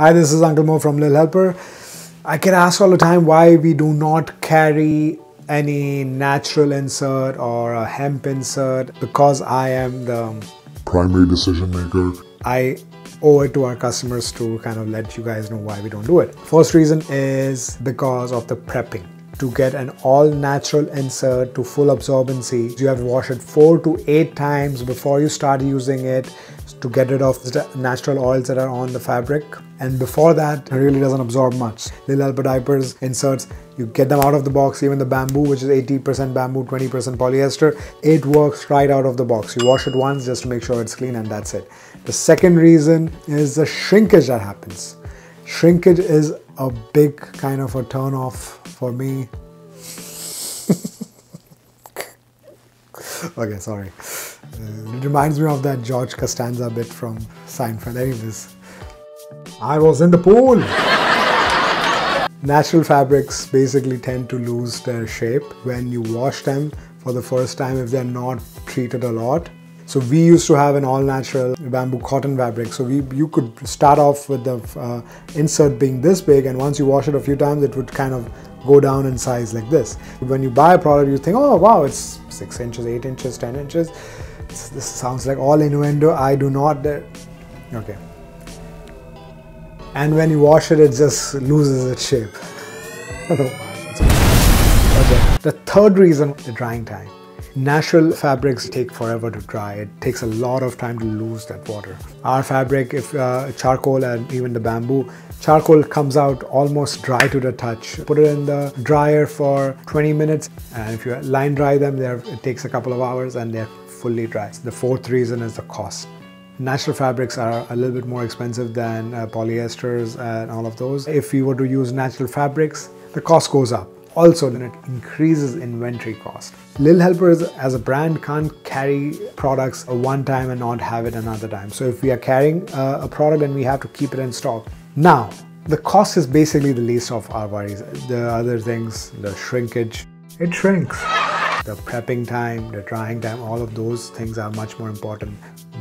Hi, this is Uncle Mo from Lil Helper. I get asked all the time why we do not carry any natural insert or a hemp insert because I am the primary decision maker. I owe it to our customers to kind of let you guys know why we don't do it. First reason is because of the prepping. To get an all natural insert to full absorbency, you have to wash it four to eight times before you start using it to get rid of the natural oils that are on the fabric. And before that, it really doesn't absorb much. Lil Helper diapers, inserts, you get them out of the box, even the bamboo, which is 80% bamboo, 20% polyester, it works right out of the box. You wash it once just to make sure it's clean and that's it. The second reason is the shrinkage that happens. Shrinkage is a big kind of a turn off for me. okay, sorry. Uh, it reminds me of that George Costanza bit from Seinfeld. Anyways, I was in the pool. Natural fabrics basically tend to lose their shape when you wash them for the first time if they're not treated a lot. So we used to have an all-natural bamboo cotton fabric. So we you could start off with the uh, insert being this big, and once you wash it a few times, it would kind of go down in size like this. When you buy a product, you think, oh wow, it's six inches, eight inches, ten inches this sounds like all innuendo. I do not. Okay. And when you wash it, it just loses its shape. okay. The third reason, the drying time. Natural fabrics take forever to dry. It takes a lot of time to lose that water. Our fabric, if uh, charcoal and even the bamboo, charcoal comes out almost dry to the touch. Put it in the dryer for 20 minutes and if you line dry them, it takes a couple of hours and they're fully dry. The fourth reason is the cost. Natural fabrics are a little bit more expensive than uh, polyesters and all of those. If we were to use natural fabrics, the cost goes up. Also, then it increases inventory cost. Lil Helpers as a brand can't carry products one time and not have it another time. So if we are carrying a product then we have to keep it in stock. Now, the cost is basically the least of our worries. The other things, the shrinkage, it shrinks. The prepping time, the drying time, all of those things are much more important.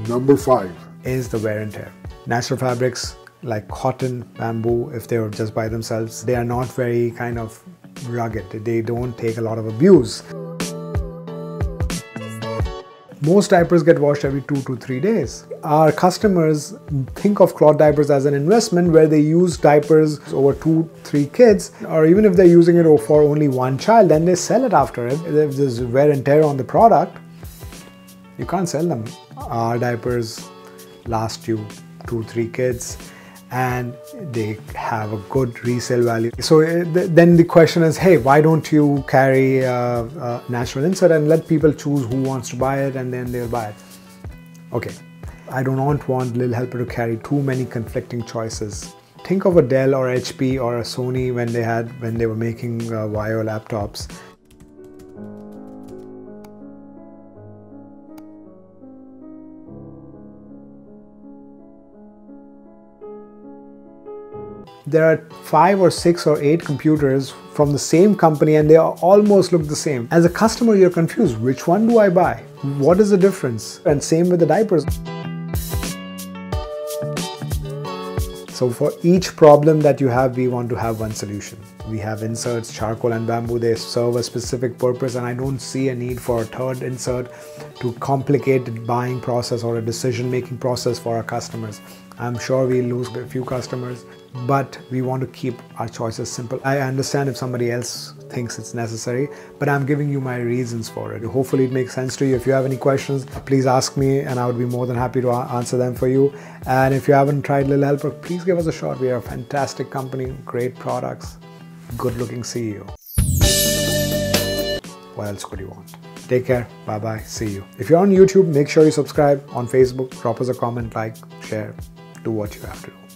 Number five is the wear and tear. Natural fabrics like cotton, bamboo, if they were just by themselves, they are not very kind of rugged. They don't take a lot of abuse. Most diapers get washed every two to three days. Our customers think of cloth diapers as an investment where they use diapers over two, three kids, or even if they're using it for only one child, then they sell it after it. If there's wear and tear on the product, you can't sell them. Our diapers last you two, three kids and they have a good resale value. So uh, then the question is, hey, why don't you carry a, a, natural insert and let people choose who wants to buy it and then they'll buy it. Okay, I do not want Lil Helper to carry too many conflicting choices. Think of a Dell or HP or a Sony when they had when they were making uh, laptops there are five or six or eight computers from the same company and they almost look the same. As a customer, you're confused. Which one do I buy? What is the difference? And same with the diapers. So for each problem that you have, we want to have one solution. We have inserts, charcoal and bamboo, they serve a specific purpose and I don't see a need for a third insert to complicate the buying process or a decision-making process for our customers. I'm sure we lose a few customers, but we want to keep our choices simple. I understand if somebody else thinks it's necessary, but I'm giving you my reasons for it. Hopefully it makes sense to you. If you have any questions, please ask me and I would be more than happy to answer them for you. And if you haven't tried Lil Helper, please give us a shot. We are a fantastic company, great products, good looking CEO. What else could you want? Take care. Bye bye. See you. If you're on YouTube, make sure you subscribe. On Facebook, drop us a comment, like, share do what you have to do.